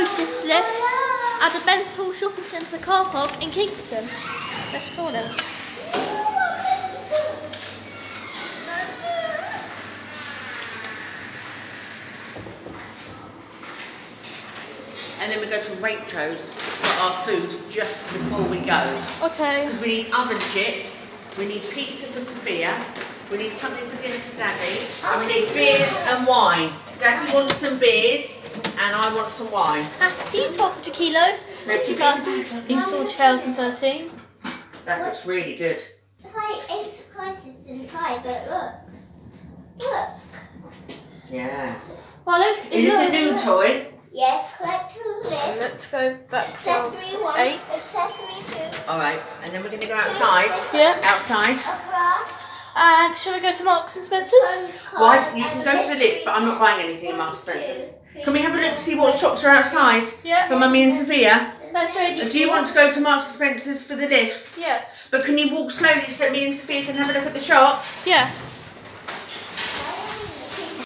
Otis lifts at the Bentalls Shopping Centre car park in Kingston. Let's call them. And then we go to Rachel's for our food just before we go. Okay. Because we need oven chips, we need pizza for Sophia, we need something for dinner for Daddy, and we need beers and wine. Daddy wants some beers, and I want some wine. That's tea 12 kilos, 50 pounds, installed 2013. That looks really good. It's like eight surprises inside, but look. Look. Yeah. Well, looks, Is this a new toy? Yes, collect your list. Let's go back Accessory to one, eight. accessory two, Alright, and then we're going to go outside. Yeah. Outside. A And shall we go to Marks and Spencer's? one card, Why? You can go to the lift, but I'm not buying anything in Marks and Spencer's. Can we have a look to see what shops are outside Yeah. for Mummy and Sophia? That's ready. Do you want to go to Marks and Spencer's for the lifts? Yes. But can you walk slowly so that me and Sophia can have a look at the shops? Yes.